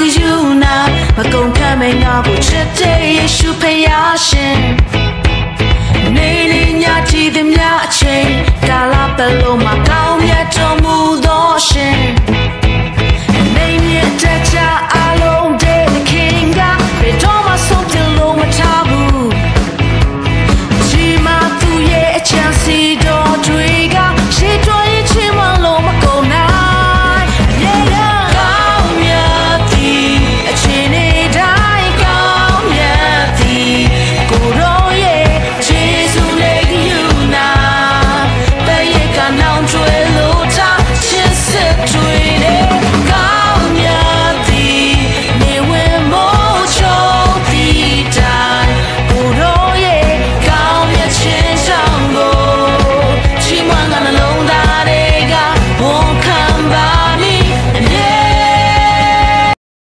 ကယူနာမကုန်ခံမဲ့ငါကိုချစ်တဲ့ယေရှုဖယားရှင်